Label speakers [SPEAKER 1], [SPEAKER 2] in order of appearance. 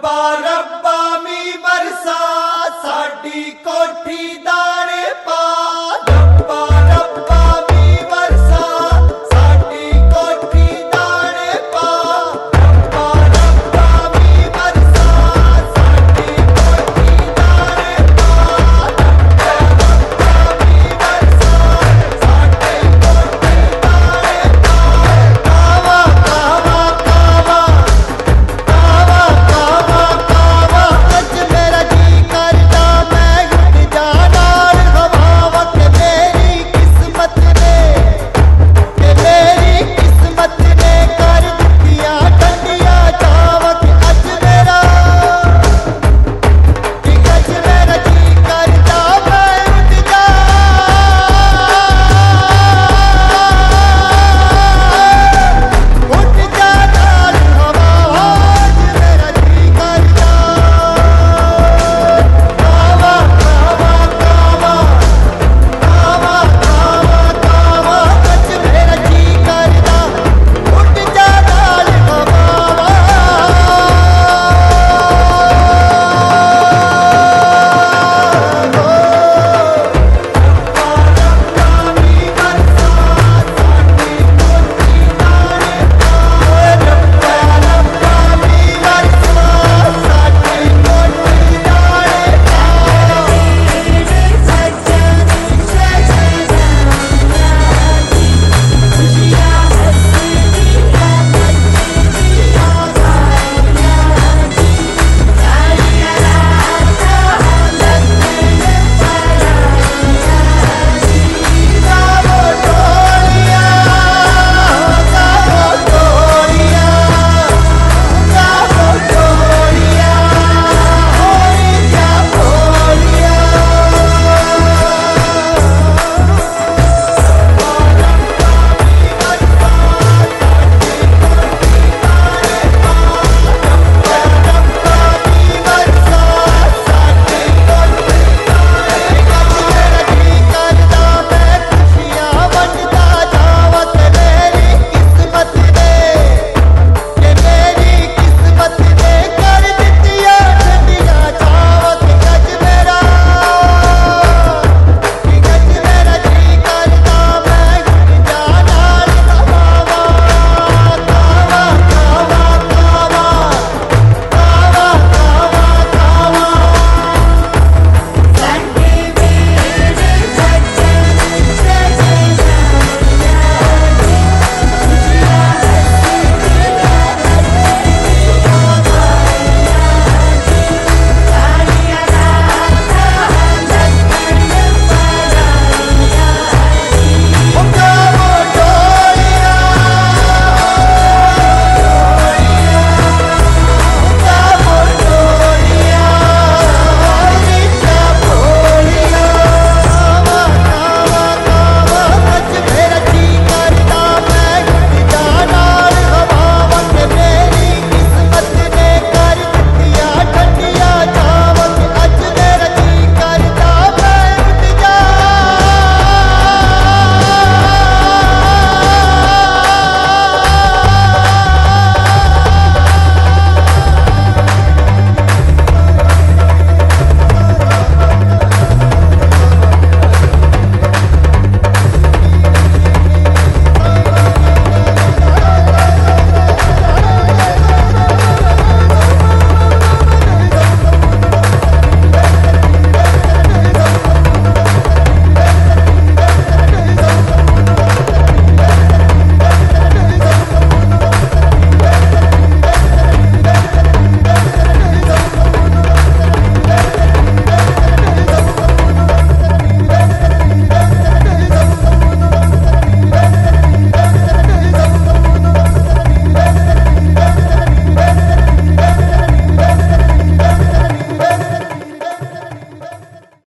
[SPEAKER 1] Rabbana